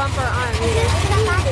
bumper on.